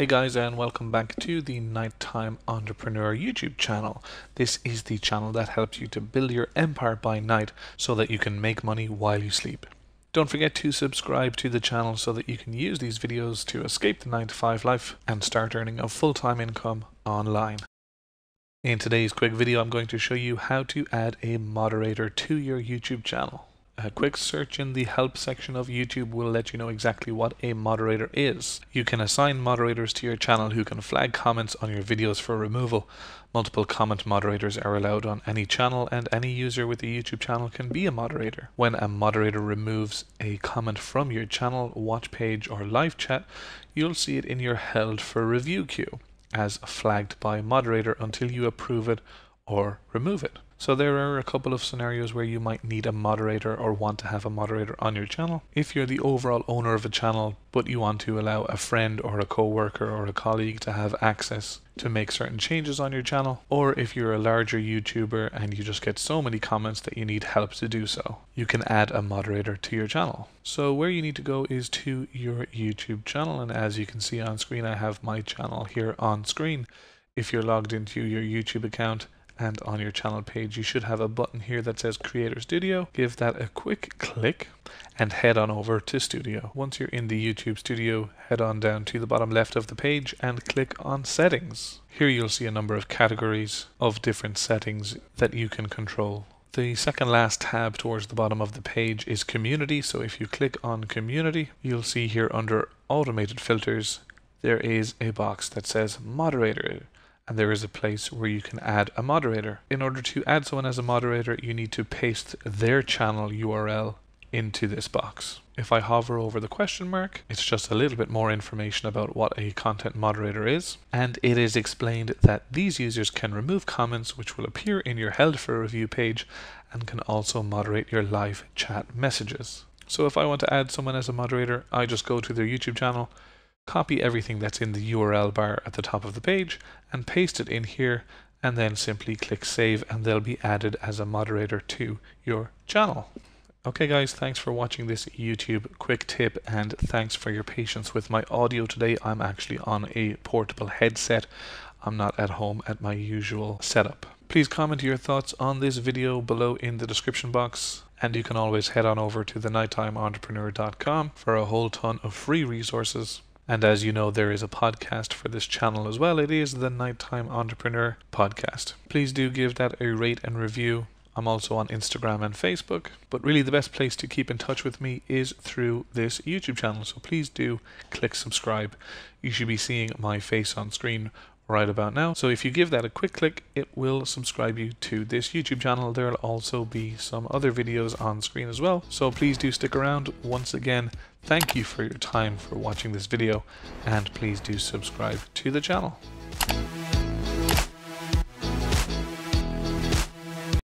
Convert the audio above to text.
Hey guys and welcome back to the Nighttime Entrepreneur YouTube channel. This is the channel that helps you to build your empire by night so that you can make money while you sleep. Don't forget to subscribe to the channel so that you can use these videos to escape the 9 to 5 life and start earning a full-time income online. In today's quick video I'm going to show you how to add a moderator to your YouTube channel. A quick search in the help section of YouTube will let you know exactly what a moderator is. You can assign moderators to your channel who can flag comments on your videos for removal. Multiple comment moderators are allowed on any channel and any user with a YouTube channel can be a moderator. When a moderator removes a comment from your channel, watch page or live chat, you'll see it in your held for review queue as flagged by moderator until you approve it or remove it. So there are a couple of scenarios where you might need a moderator or want to have a moderator on your channel. If you're the overall owner of a channel, but you want to allow a friend or a coworker or a colleague to have access to make certain changes on your channel, or if you're a larger YouTuber and you just get so many comments that you need help to do so, you can add a moderator to your channel. So where you need to go is to your YouTube channel, and as you can see on screen, I have my channel here on screen. If you're logged into your YouTube account, and on your channel page you should have a button here that says Creator Studio. Give that a quick click and head on over to Studio. Once you're in the YouTube Studio, head on down to the bottom left of the page and click on Settings. Here you'll see a number of categories of different settings that you can control. The second last tab towards the bottom of the page is Community, so if you click on Community, you'll see here under Automated Filters, there is a box that says Moderator and there is a place where you can add a moderator. In order to add someone as a moderator, you need to paste their channel URL into this box. If I hover over the question mark, it's just a little bit more information about what a content moderator is. And it is explained that these users can remove comments which will appear in your held for review page and can also moderate your live chat messages. So if I want to add someone as a moderator, I just go to their YouTube channel, copy everything that's in the URL bar at the top of the page and paste it in here and then simply click save and they'll be added as a moderator to your channel. Okay guys, thanks for watching this YouTube quick tip and thanks for your patience with my audio today. I'm actually on a portable headset. I'm not at home at my usual setup. Please comment your thoughts on this video below in the description box and you can always head on over to the nighttimeentrepreneur.com for a whole ton of free resources and as you know, there is a podcast for this channel as well. It is the Nighttime Entrepreneur podcast. Please do give that a rate and review. I'm also on Instagram and Facebook, but really the best place to keep in touch with me is through this YouTube channel. So please do click subscribe. You should be seeing my face on screen right about now. So if you give that a quick click, it will subscribe you to this YouTube channel. There'll also be some other videos on screen as well. So please do stick around. Once again, thank you for your time for watching this video and please do subscribe to the channel.